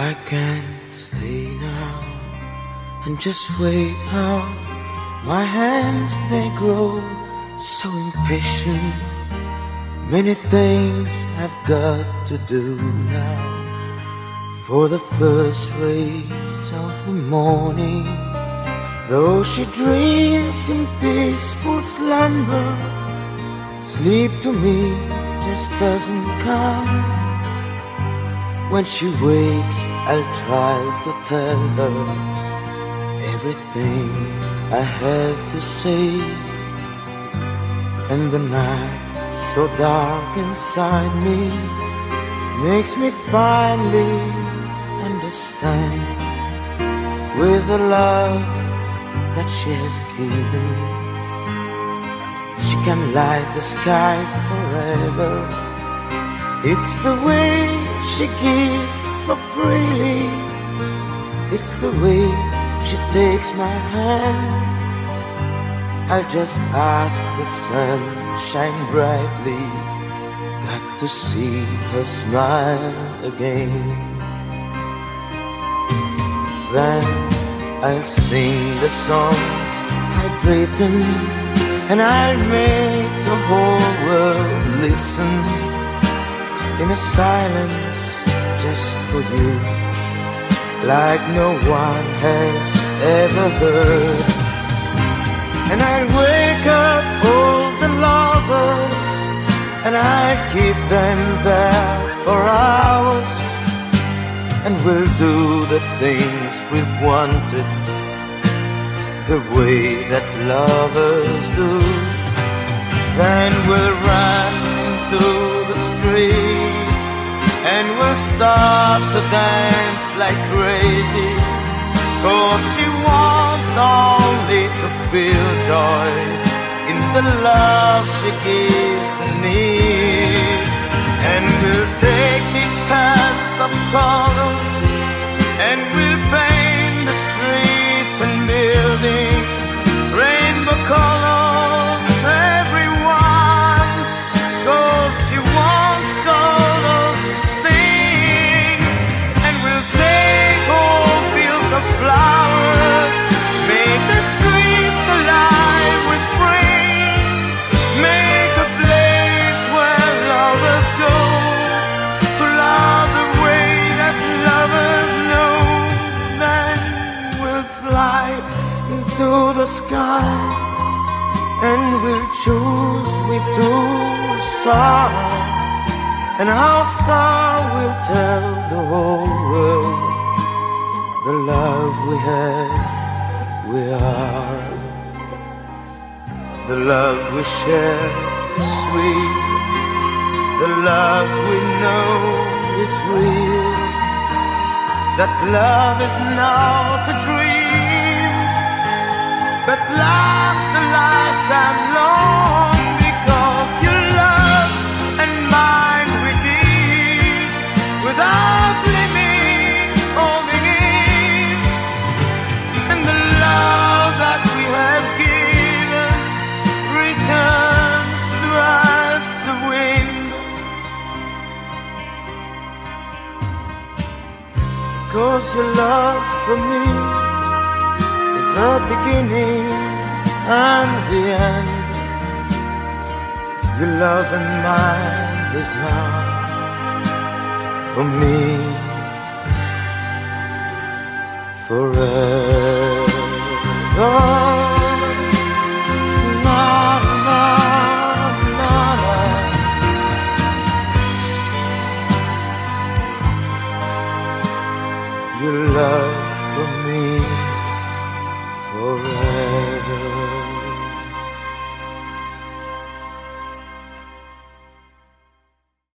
I can't stay now and just wait out. My hands they grow so impatient. Many things I've got to do now. For the first rays of the morning, though she dreams in peaceful slumber, sleep to me just doesn't come. When she wakes, I'll try to tell her everything I have to say. And the night so dark inside me makes me finally understand with the love that she has given. She can light the sky forever. It's the way she gives so freely. It's the way she takes my hand. I just ask the sun shine brightly. Got to see her smile again. Then I'll sing the songs I've written, and I'll make the whole world listen in a silence just for you like no one has ever heard. And I'll wake up all the lovers and I'll keep them there for hours and we'll do the things we've wanted the way that lovers do. Then we'll run through and we'll start to dance like crazy. Cause she wants only to feel joy in the love she gives me. And we'll take big tubs of colors and we'll into the sky and we'll choose with two stars. And our star will tell the whole world the love we have, we are. The love we share is sweet. The love we know is real. That love is not a dream, Cause your love and mind within without limit holding in, and the love that we have given returns to us the wind. Cause your love for me the beginning and the end. Your love and mine is now for me forever.